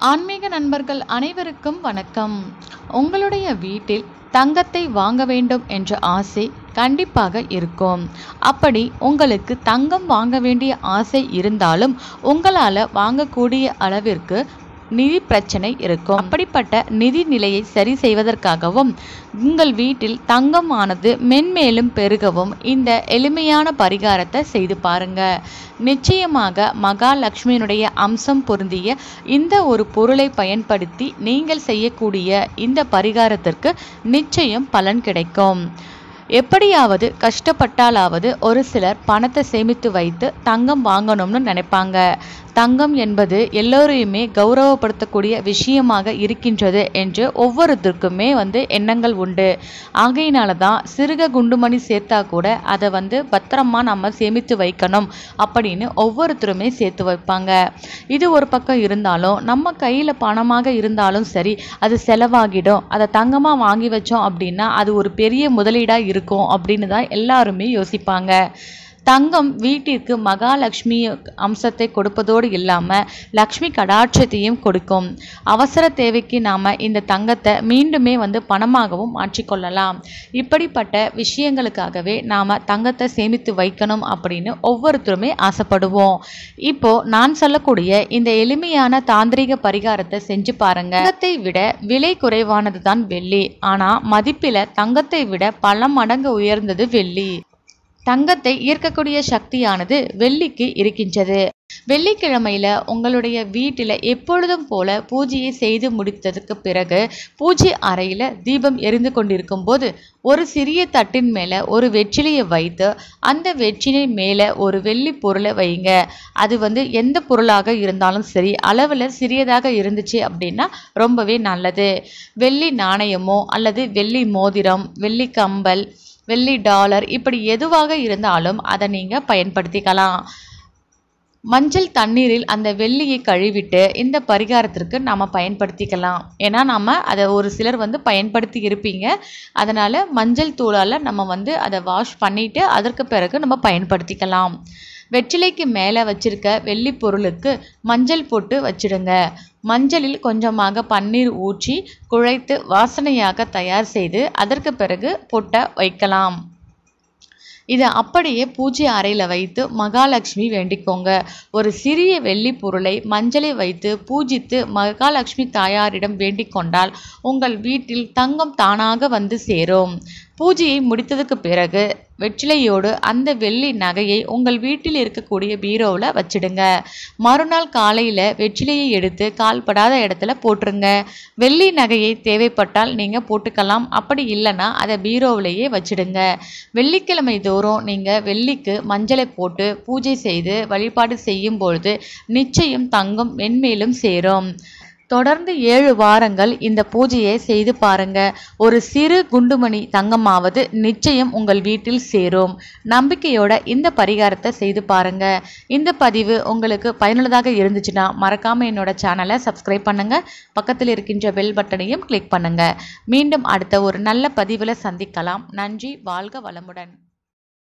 ஆன்மீக நண்பர்கள் அனைவருக்கும் வணக்கம். உங்களுடைய வீட்டில் தங்கத்தை வாங்க வேண்டும் என்ற ஆசை கண்டிப்பாக இருக்கும். அப்படி உங்களுக்கு தங்கம் வாங்க வேண்டிய ஆசை இருந்தாலும் உங்களால் வாங்கக்கூடிய அளவிற்கு நிதி பிரச்சனை இருக்கும். அப்படிப்பட்ட நிதி நிலையை சரி செய்வதற்காகவும் உங்கள் வீட்டில் தங்கமானது மென்மேலும் பெருகவும் இந்த எளிமையான பரிகாரத்தை செய்து பாருங்க. நிச்சயமாக மகாலட்சுமியினுடைய அம்சம் பொருந்திய இந்த ஒரு பொருளை பயன்படுத்தி நீங்கள் செய்யக்கூடிய இந்த பரிகாரத்திற்கு நிச்சயம் பலன் கிடைக்கும். எப்படியாவது கஷ்டப்பட்டாலாவது ஒரு சிலர் பணத்தை சேமித்து வைத்து தங்கம் வாங்கணும்னு நினைப்பாங்க. தங்கம் என்பது எல்லோரையுமே கௌரவப்படுத்தக்கூடிய விஷயமாக இருக்கின்றது என்று ஒவ்வொருத்தருக்குமே வந்து எண்ணங்கள் உண்டு. ஆகையினால தான் சிறுக குண்டுமணி சேர்த்தா கூட அதை வந்து பத்திரமா நம்ம சேமித்து வைக்கணும் அப்படின்னு ஒவ்வொருத்தருமே சேர்த்து வைப்பாங்க. இது ஒரு பக்கம் இருந்தாலும் நம்ம கையில் பணமாக இருந்தாலும் சரி அது செலவாகிடும். அதை தங்கமாக வாங்கி வச்சோம் அப்படின்னா அது ஒரு பெரிய முதலீடாக இருக்கும் அப்படின்னு தான் எல்லாருமே யோசிப்பாங்க. தங்கம் வீட்டிற்கு மகாலட்சுமி அம்சத்தை கொடுப்பதோடு இல்லாமல் லக்ஷ்மி கடாட்சத்தையும் கொடுக்கும். அவசர தேவைக்கு நாம் இந்த தங்கத்தை மீண்டுமே வந்து பணமாகவும் மாற்றிக்கொள்ளலாம் இப்படிப்பட்ட விஷயங்களுக்காகவே நாம் தங்கத்தை சேமித்து வைக்கணும் அப்படின்னு ஒவ்வொருத்தருமே ஆசைப்படுவோம். இப்போ நான் சொல்லக்கூடிய இந்த எளிமையான தாந்திரிக பரிகாரத்தை செஞ்சு பாருங்க. தங்கத்தை விட விலை குறைவானது தான் வெள்ளி. ஆனால் மதிப்பில் தங்கத்தை விட பல மடங்கு உயர்ந்தது வெள்ளி. தங்கத்தை ஈர்க்கக்கூடிய சக்தியானது வெள்ளிக்கு இருக்கின்றது. வெள்ளிக்கிழமையில உங்களுடைய வீட்டில் எப்பொழுதும் போல பூஜையை செய்து முடித்ததுக்கு பிறகு பூஜை அறையில் தீபம் எரிந்து கொண்டிருக்கும் போது ஒரு சிறிய தட்டின் மேலே ஒரு வெற்றிலையை வைத்து அந்த வெற்றிலை மேலே ஒரு வெள்ளி பொருளை வைங்க. அது வந்து எந்த பொருளாக இருந்தாலும் சரி அளவில் சிறியதாக இருந்துச்சு அப்படின்னா ரொம்பவே நல்லது. வெள்ளி நாணயமோ அல்லது வெள்ளி மோதிரம் வெள்ளி கம்பல் வெள்ளி டாலர் இப்படி எதுவாக இருந்தாலும் அதை நீங்கள் பயன்படுத்திக்கலாம். மஞ்சள் தண்ணீரில் அந்த வெள்ளியை கழுவிட்டு இந்த பரிகாரத்திற்கு நாம் பயன்படுத்திக்கலாம். ஏன்னா நம்ம அதை ஒரு சிலர் வந்து பயன்படுத்தி இருப்பீங்க. அதனால் மஞ்சள் தூளால் நம்ம வந்து அதை வாஷ் பண்ணிவிட்டு அதற்கு பிறகு நம்ம பயன்படுத்திக்கலாம். வெற்றிலைக்கு மேலே வச்சிருக்க வெள்ளி பொருளுக்கு மஞ்சள் போட்டு வச்சிடுங்க. மஞ்சளில் கொஞ்சமாக பன்னீர் ஊற்றி குழைத்து வாசனையாக தயார் செய்து அதற்கு பிறகு பொட்டை வைக்கலாம். இதை அப்படியே பூஜை அறையில் வைத்து மகாலட்சுமி வேண்டிக்கோங்க. ஒரு சிறிய வெள்ளி பொருளை மஞ்சளை வைத்து பூஜித்து மகாலட்சுமி தாயாரிடம் வேண்டிக் கொண்டால் உங்கள் வீட்டில் தங்கம் தானாக வந்து சேரும். பூஜையை முடித்ததுக்கு பிறகு வெற்றிலையோடு அந்த வெள்ளி நகையை உங்கள் வீட்டில் இருக்கக்கூடிய பீரோவில் வச்சிடுங்க. மறுநாள் காலையில் வெற்றிலையை எடுத்து கால்படாத இடத்துல போட்டுருங்க. வெள்ளி நகையை தேவைப்பட்டால் நீங்கள் போட்டுக்கலாம். அப்படி இல்லைன்னா அதை பீரோவிலேயே வச்சிடுங்க. வெள்ளிக்கிழமை தோறும் நீங்கள் வெள்ளிக்கு மஞ்சளை போட்டு பூஜை செய்து வழிபாடு செய்யும் பொழுது நிச்சயம் தங்கம் மென்மேலும் சேரும். தொடர்ந்து ஏழு வாரங்கள் இந்த பூஜையை செய்து பாருங்க. ஒரு சிறு குண்டுமணி தங்கமாவது நிச்சயம் உங்கள் வீட்டில் சேரும். நம்பிக்கையோட இந்த பரிகாரத்தை செய்து பாருங்க. இந்த பதிவு உங்களுக்கு பயனுள்ளதாக இருந்துச்சுன்னா மறக்காம என்னோட சேனலை சப்ஸ்கிரைப் பண்ணுங்க. பக்கத்தில் இருக்கின்ற பெல் பட்டனையும் கிளிக் பண்ணுங்க. மீண்டும் அடுத்த ஒரு நல்ல பதிவில் சந்திக்கலாம். நன்றி வாழ்க வளமுடன்.